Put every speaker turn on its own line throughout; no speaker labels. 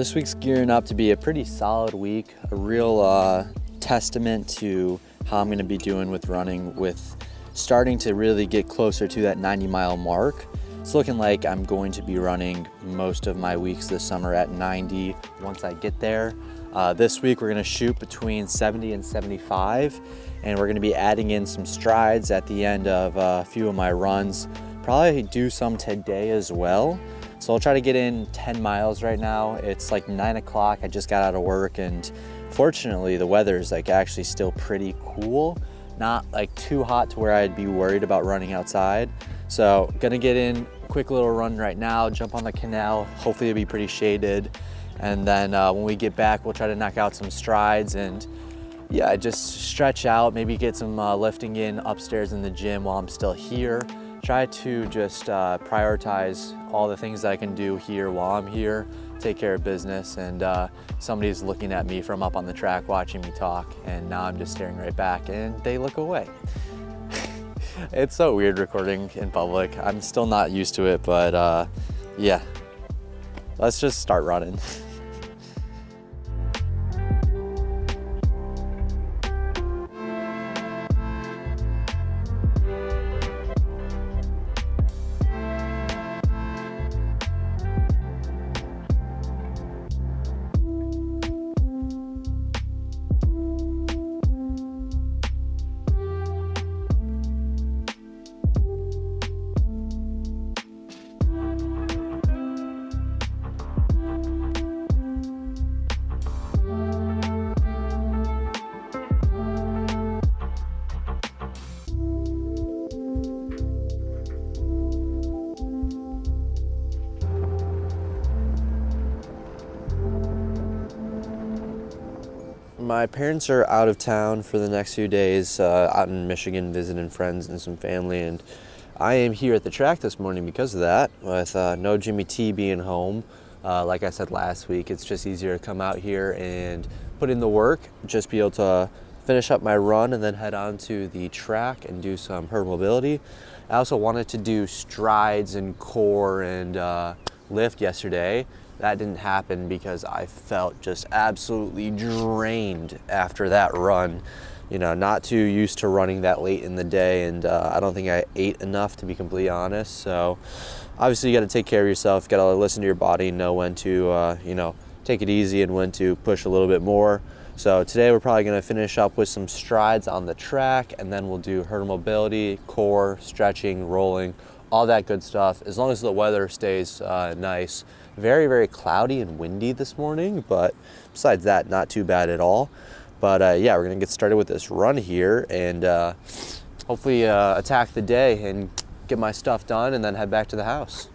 This week's gearing up to be a pretty solid week, a real uh, testament to how I'm going to be doing with running, with starting to really get closer to that 90 mile mark. It's looking like I'm going to be running most of my weeks this summer at 90 once I get there. Uh, this week we're going to shoot between 70 and 75 and we're going to be adding in some strides at the end of uh, a few of my runs. Probably do some today as well. So I'll try to get in 10 miles right now. It's like nine o'clock. I just got out of work and fortunately the weather is like actually still pretty cool. Not like too hot to where I'd be worried about running outside. So gonna get in quick little run right now, jump on the canal. Hopefully it'll be pretty shaded. And then uh, when we get back, we'll try to knock out some strides and yeah, just stretch out, maybe get some uh, lifting in upstairs in the gym while I'm still here try to just uh, prioritize all the things that I can do here while I'm here, take care of business, and uh, somebody's looking at me from up on the track watching me talk, and now I'm just staring right back and they look away. it's so weird recording in public. I'm still not used to it, but uh, yeah, let's just start running. my parents are out of town for the next few days, uh, out in Michigan visiting friends and some family, and I am here at the track this morning because of that. With uh, no Jimmy T being home, uh, like I said last week, it's just easier to come out here and put in the work, just be able to finish up my run and then head on to the track and do some hurdle mobility. I also wanted to do strides and core and uh, lift yesterday that didn't happen because I felt just absolutely drained after that run. You know, not too used to running that late in the day, and uh, I don't think I ate enough to be completely honest. So, obviously, you got to take care of yourself. You got to listen to your body, know when to, uh, you know, take it easy and when to push a little bit more. So today we're probably going to finish up with some strides on the track, and then we'll do hurdle mobility, core, stretching, rolling, all that good stuff. As long as the weather stays uh, nice very, very cloudy and windy this morning, but besides that, not too bad at all. But uh, yeah, we're gonna get started with this run here and uh, hopefully uh, attack the day and get my stuff done and then head back to the house.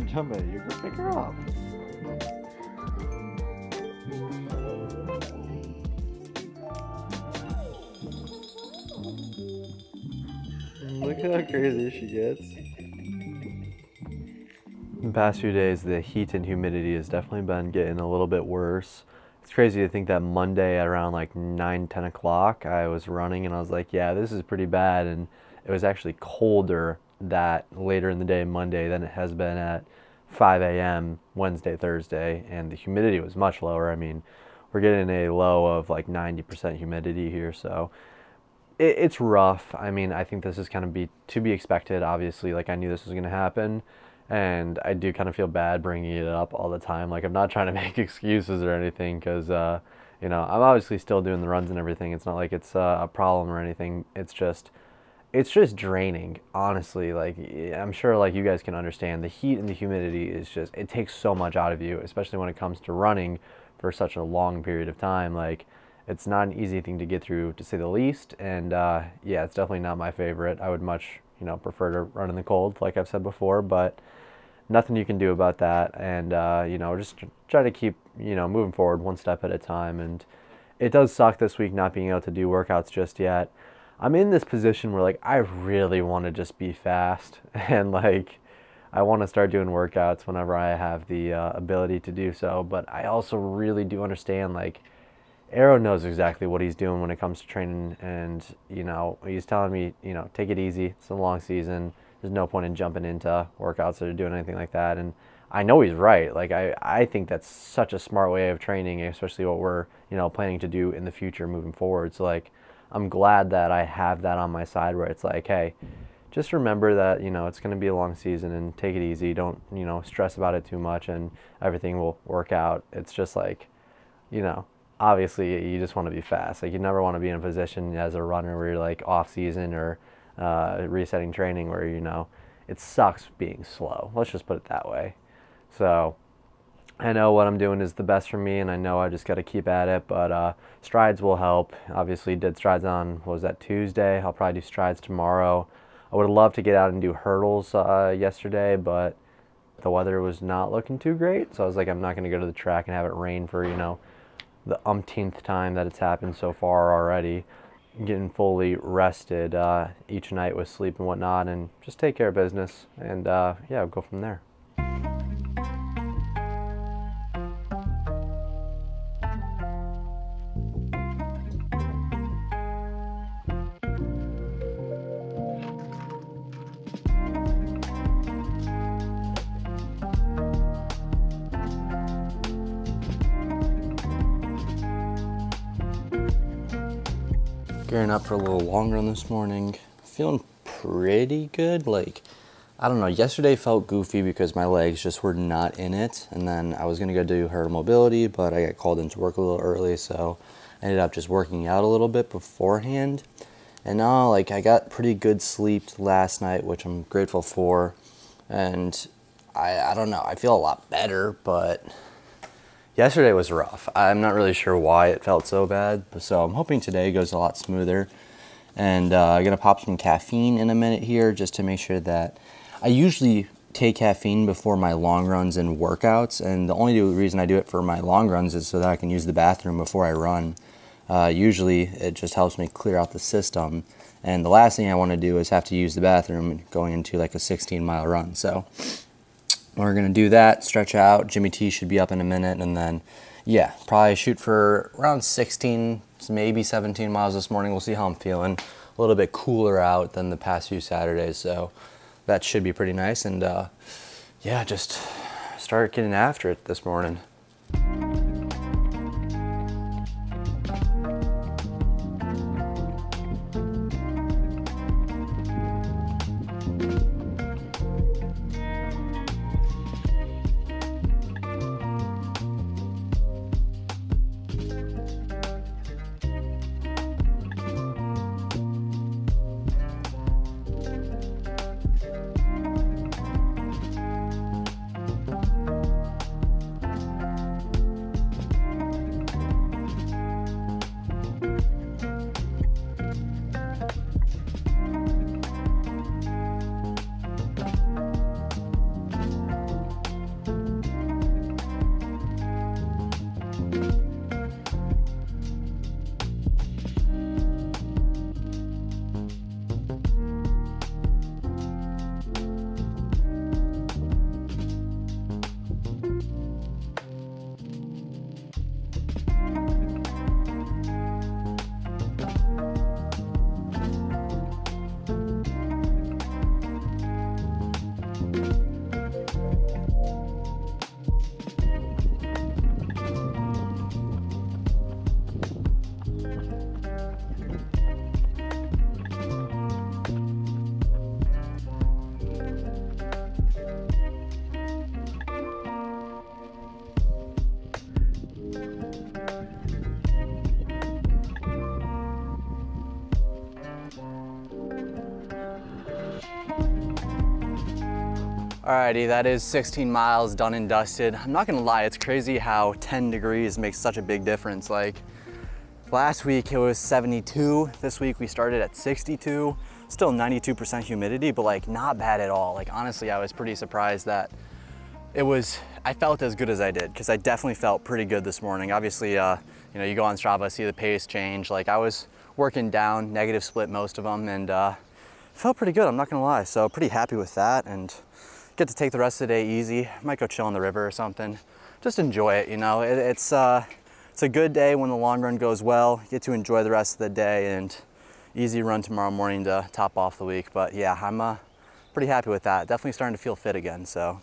Jump at you. Go pick her up. Look how crazy she gets. In the past few days, the heat and humidity has definitely been getting a little bit worse. It's crazy to think that Monday at around like 9, 10 o'clock, I was running and I was like, yeah, this is pretty bad. And it was actually colder that later in the day, Monday, than it has been at 5 a.m. Wednesday, Thursday. And the humidity was much lower. I mean, we're getting a low of like 90% humidity here. So it, it's rough. I mean, I think this is kind of be to be expected. Obviously, like I knew this was going to happen, and I do kind of feel bad bringing it up all the time. Like I'm not trying to make excuses or anything, because uh, you know I'm obviously still doing the runs and everything. It's not like it's uh, a problem or anything. It's just it's just draining honestly like i'm sure like you guys can understand the heat and the humidity is just it takes so much out of you especially when it comes to running for such a long period of time like it's not an easy thing to get through to say the least and uh, yeah it's definitely not my favorite. I would much you know prefer to run in the cold like i've said before but nothing you can do about that and uh, you know just try to keep you know moving forward one step at a time and it does suck this week not being able to do workouts just yet i'm in this position where like i really want to just be fast and like i want to start doing workouts whenever i have the uh, ability to do so but i also really do understand like Arrow knows exactly what he's doing when it comes to training, and you know he's telling me, you know, take it easy. It's a long season. There's no point in jumping into workouts or doing anything like that. And I know he's right. Like I, I think that's such a smart way of training, especially what we're you know planning to do in the future moving forward. So like, I'm glad that I have that on my side where it's like, hey, just remember that you know it's going to be a long season and take it easy. Don't you know stress about it too much, and everything will work out. It's just like, you know obviously you just want to be fast. Like you never want to be in a position as a runner where you're like off season or uh, resetting training where you know it sucks being slow. Let's just put it that way. So I know what I'm doing is the best for me, and I know I just got to keep at it. But uh, strides will help. Obviously, did strides on what was that Tuesday? I'll probably do strides tomorrow. I would love to get out and do hurdles uh, yesterday, but the weather was not looking too great. So I was like, I'm not going to go to the track and have it rain for you know the umpteenth time that it's happened so far already. Getting fully rested uh, each night with sleep and whatnot, and just take care of business, and uh, yeah, go from there. Gearing up for a little long run this morning. Feeling pretty good. Like, I don't know, yesterday felt goofy because my legs just were not in it. And then I was going to go do hurdle mobility, but I got called into work a little early. So I ended up just working out a little bit beforehand. And now, like, I got pretty good sleep last night, which I'm grateful for. And I, I don't know, I feel a lot better, but Yesterday was rough. I'm not really sure why it felt so bad, so I'm hoping today goes a lot smoother. And uh, I'm gonna pop some caffeine in a minute here just to make sure that I usually take caffeine before my long runs and workouts. And the only reason I do it for my long runs is so that I can use the bathroom before I run. Uh, usually it just helps me clear out the system. And the last thing I want to do is have to use the bathroom going into like a 16 mile run. So we're to do that, stretch out. Jimmy T should be up in a minute. And then, yeah, probably shoot for around 16, maybe 17 miles this morning. We'll see how I'm feeling. A little bit cooler out than the past few Saturdays. So that should be pretty nice. And uh, yeah, just start getting after it this morning. Alrighty, that is 16 miles done and dusted. I'm not gonna lie, it's crazy how 10 degrees makes such a big difference. Like last week it was 72. This week we started at 62. Still 92% humidity, but like not bad at all. Like honestly, I was pretty surprised that it was, I felt as good as I did because I definitely felt pretty good this morning. Obviously, uh, you know, you go on Strava, see the pace change. Like I was working down, negative split most of them and uh, felt pretty good, I'm not gonna lie. So pretty happy with that and get to take the rest of the day easy. Might go chill on the river or something. Just enjoy it, you know. It, it's, uh, it's a good day when the long run goes well. Get to enjoy the rest of the day and easy run tomorrow morning to top off the week. But yeah, I'm uh, pretty happy with that. Definitely starting to feel fit again. So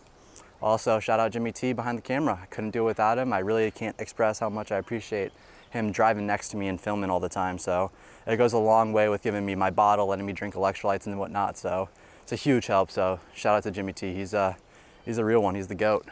also shout out Jimmy T behind the camera. I couldn't do it without him. I really can't express how much I appreciate him driving next to me and filming all the time. So it goes a long way with giving me my bottle, letting me drink electrolytes and whatnot. So it's a huge help. So shout out to Jimmy T. He's a, uh, he's a real one. He's the goat.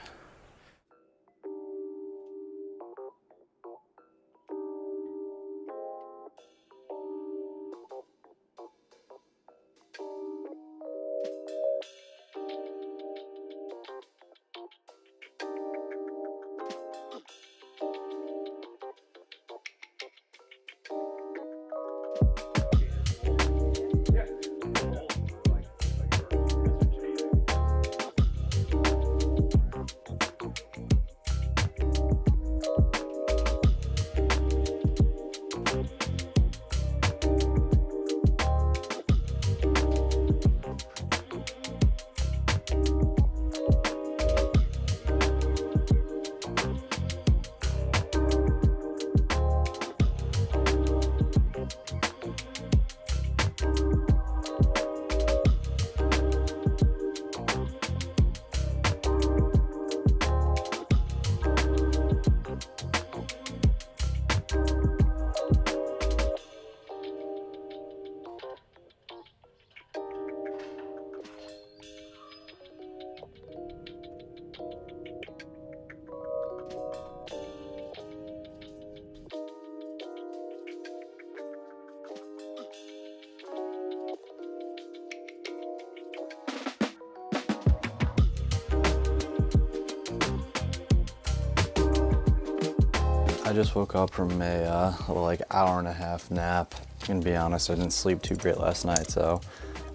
Just woke up from a uh, like hour and a half nap. Gonna be honest, I didn't sleep too great last night, so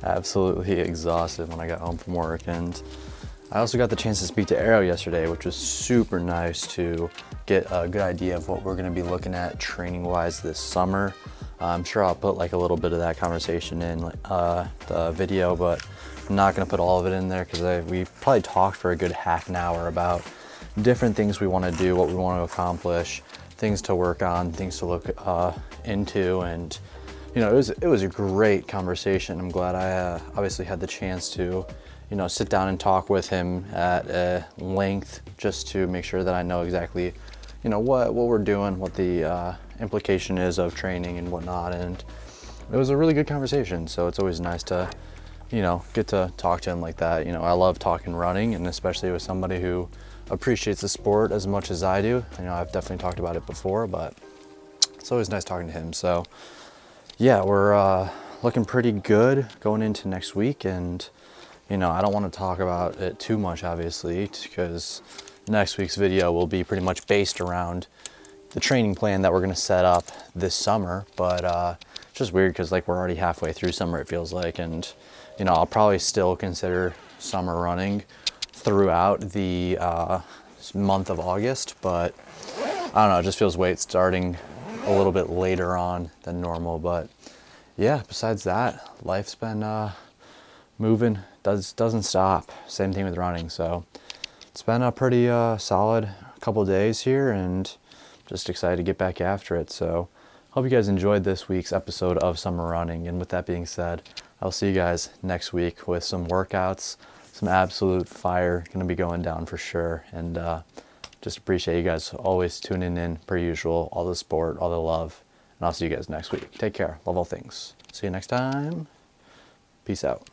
absolutely exhausted when I got home from work. And I also got the chance to speak to Arrow yesterday, which was super nice to get a good idea of what we're gonna be looking at training-wise this summer. I'm sure I'll put like a little bit of that conversation in uh, the video, but I'm not gonna put all of it in there because we probably talked for a good half an hour about different things we wanna do, what we wanna accomplish, things to work on, things to look uh, into, and you know, it was it was a great conversation. I'm glad I uh, obviously had the chance to, you know, sit down and talk with him at a length just to make sure that I know exactly, you know, what what we're doing, what the uh, implication is of training and whatnot, and it was a really good conversation. So it's always nice to, you know, get to talk to him like that. You know, I love talking running, and especially with somebody who appreciates the sport as much as I do. You know, I've definitely talked about it before, but it's always nice talking to him. So yeah, we're uh, looking pretty good going into next week. And, you know, I don't want to talk about it too much, obviously, because next week's video will be pretty much based around the training plan that we're going to set up this summer. But uh, it's just weird because like we're already halfway through summer, it feels like. And, you know, I'll probably still consider summer running throughout the uh, month of August, but I don't know, it just feels weight starting a little bit later on than normal. But yeah, besides that, life's been uh, moving, does, doesn't stop. Same thing with running. So it's been a pretty uh, solid couple days here and just excited to get back after it. So hope you guys enjoyed this week's episode of Summer Running. And with that being said, I'll see you guys next week with some workouts, some absolute fire going to be going down for sure. And uh, just appreciate you guys always tuning in per usual, all the support, all the love. And I'll see you guys next week. Take care. Love all things. See you next time. Peace out.